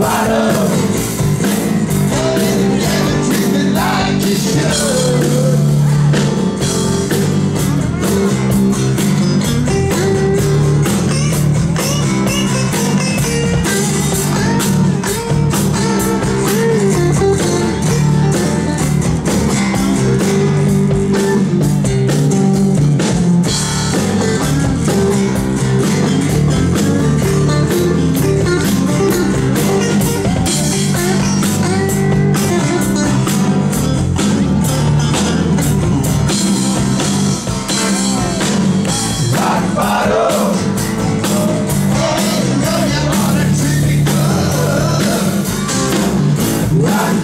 bottom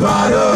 Bottom.